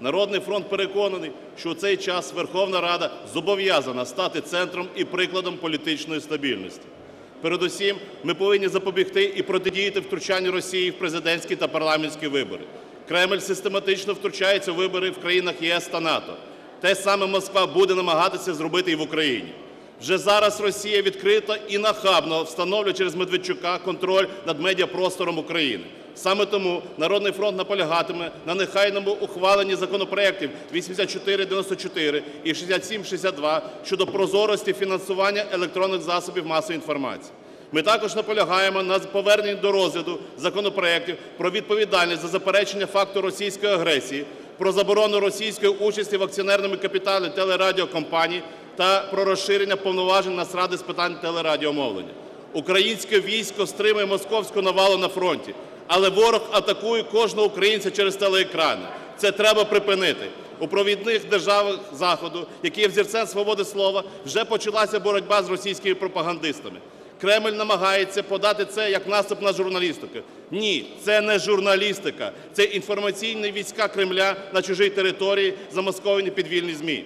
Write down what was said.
"Народний фронт" переконаний, що у цей час Верховна Рада зобов'язана стати центром і прикладом політичної стабільності. Передусім ми повинні запобігти і протидіяти втручанню Росії в президентські та парламентські вибори. Кремль систематично втручається у вибори в країнах ЄС та НАТО. Те саме Москва буде намагатися зробити і в Україні. Вже зараз Росія відкрито і нахабно встановлює через Медведчука контроль над медіапростором України. Саме тому "Народний фронт" наполягатиме на негайному ухваленні законопроектів 8494 і 6762 щодо прозорості фінансування електронних засобів масової інформації. Ми також наполягаємо на поверненні до розгляду законопроектів про відповідальність за заперечення факту російської агресії, про заборону російської участі в акціонерному капіталі телерадіокомпаній та про розширення повноважень Нацради з питань телерадіомовлення. Українське військо стримує московську навалу на фронті, але ворог атакує кожного українця через телеекрани. Це треба припинити. У провідних державах Заходу, які є взірцем свободи слова, вже почалася боротьба з російськими пропагандистами. Кремль намагається подати це як наступ на журналістику. Ні, це не журналістика, це інформаційні війська Кремля на чужій території, замасковані під вільні ЗМІ.